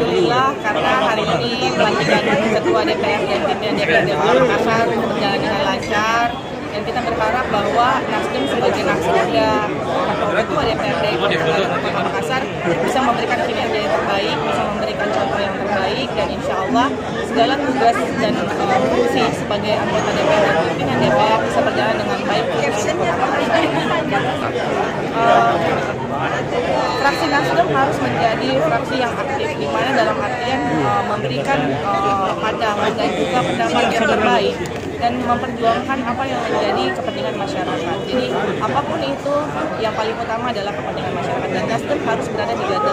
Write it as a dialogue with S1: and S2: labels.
S1: Alhamdulillah karena hari ini pelantikan Ketua DPR dan timnya di Kota Makassar berjalan dengan lancar. Dan kita berharap bahwa Nasdem sebagai Nasdem Nasdemda Ketua DPRD Kota Makassar bisa memberikan kinerja yang terbaik, bisa memberikan contoh yang terbaik dan insya Allah segala tugas dan eh, fungsi sebagai anggota DPR fraksi Nasdem harus menjadi fraksi yang aktif, di mana dalam artian uh, memberikan uh, pandangan dan juga pendapat yang terbaik dan memperjuangkan apa yang menjadi kepentingan masyarakat. Jadi apa pun itu yang paling utama adalah kepentingan masyarakat dan Nasdem harus berada di garda.